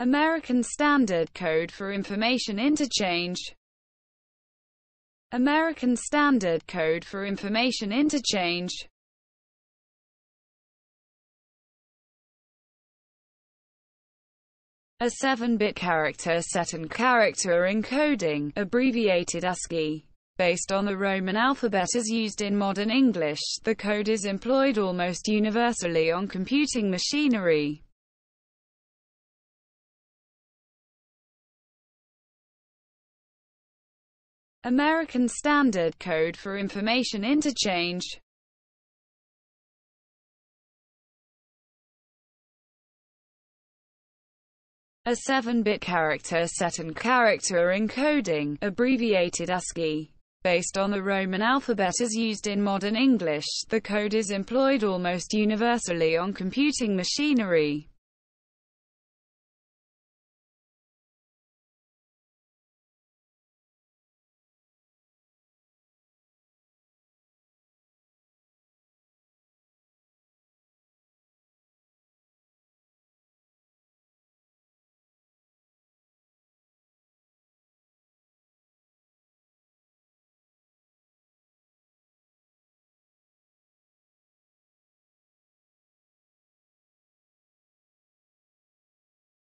American Standard Code for Information Interchange American Standard Code for Information Interchange A 7-bit character set and character encoding, abbreviated ASCII. Based on the Roman alphabet as used in modern English, the code is employed almost universally on computing machinery. American Standard Code for Information Interchange A 7-bit character set and character encoding, abbreviated ASCII. Based on the Roman alphabet as used in modern English, the code is employed almost universally on computing machinery.